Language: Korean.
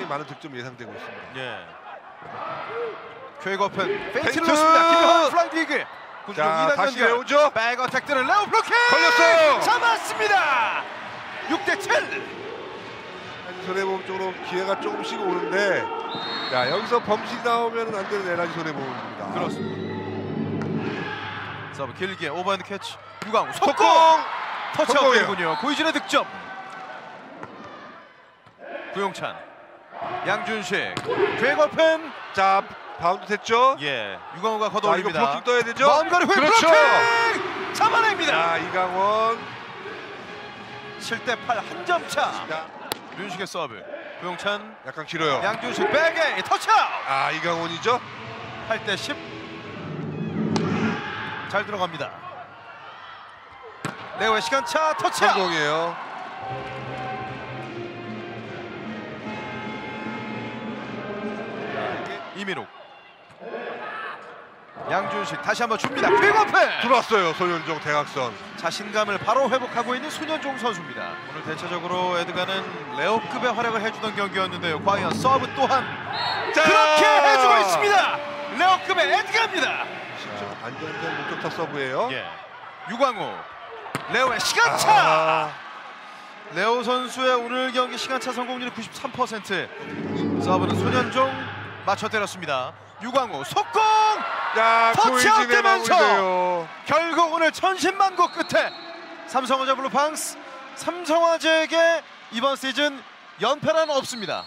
많은 득점 예상되고 있습니다. 예. quick open 페인트를 페인트! 넣습니다. 김영환 flying dig. 자, 다시 레오죠. back attack 들은 레오 블로킹. 걸렸어요. 잡았습니다. 6대 7. 손해보험 쪽으로 기회가 조금씩 오는데 야 여기서 범실이 나오면 안 되는 LIG 손해보험입니다. 그렇습니다. 서브 길게 오버핸드 캐치. 유광우 속공. 속공! 터치아웃 성공이에요. 되는군요. 고희진의 득점. 구용찬. 양준식. quick open. 자 바운드 됐죠? 예. 유광우가 자 이거 걷어올립니다. 블로킹 떠야 되죠? 먼 거리 후에 그렇죠. 블로킹! 잡아냅니다. 자 이강원 7대 8 한 점 차. 자, 윤식의 서브. 구용찬. 약간 길어요. 양준식 백에 터치아웃. 아 이강원이죠? 8대 10. 잘 들어갑니다. 레오의 시간차 터치아웃. 성공이에요. 이민욱. 양준식 다시 한번 줍니다. quick open. 들어왔어요 손현종 대각선. 자신감을 바로 회복하고 있는 손현종 선수입니다. 오늘 대체적으로 에드가는 레오급의 활약을 해주던 경기였는데요. 과연 서브 또한 자! 그렇게 해주고 있습니다. 레오급의 에드가입니다. 자, 안정된 목적타 서브예요. 예. 유광우. 레오의 시간차. 아, 레오 선수의 오늘 경기 시간차 성공률이 93%. 서브는 손현종 맞춰 때렸습니다. 유광우 속공. 야 터치아웃 되면서. 결국 오늘 천신만고 끝에 삼성화재 블루팡스 삼성화재에게 이번 시즌 연패는 없습니다.